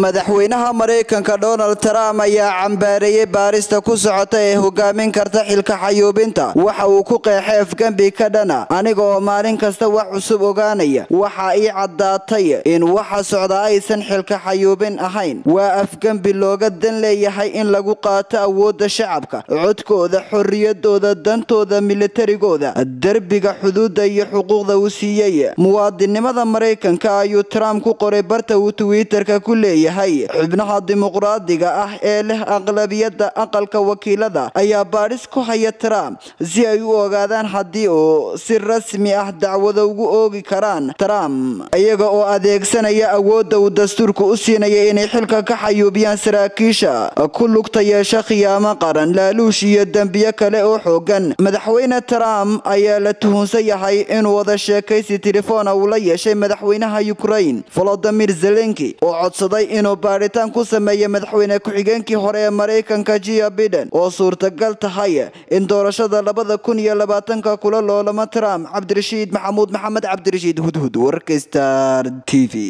madaxweynaha maraykanka donald trump ayaa cambaareeyey baarista ku socota ee hogaamin karta xilka xayuubinta. Waxa uu ku qeexay afgembi ka dhana aniga oo maalin kasta wax cusub ogaanaya waxa ii caddaatay in waxa socdaa aysan xilka xayuubin ahayn. Waa afgembi looga dan leeyahay in lagu qaato awoodda shacabka codkooda xorriyadooda dantooda militarigooda derbiga xuduudda iyo xuquuqda uu siiyey muwaadinimada maraykanka ayuu trump ku qoray barta uu twitterka ku leeyahay xubnaha dimuqraadiga ah ee leh aqlabiyadda aqalka wakiilada ayaa baadhis ku haya trump si ay u ogaadaan haddii uu si rasmi ah dacwado ugu oogi karaan trump iyaga oo adeegsanaya awoodda uu dastuurka u siinaya inay xilka ka xayuubiyaan saraakiisha. Ku lugta yeesha khiyaamo qaran laaluush iyo dembiyo kale oo xoogan madaxweyne trump ayaa la tuhunsan yahay inuu wada sheekaysi telefoona uu la yeeshay madaxweynaha ukraine volodimir zelenki oo codsaday inuu baadhitaan ku sameeya madaxweyne ku-xigeenkii hore ee maraykanka jia biden oo suurtagal tahay in doorashada labada kun iyo labaatanka kula loolamo trump cabdirashiid maxamuud maxamed cabdirashiid hudhud warka star t v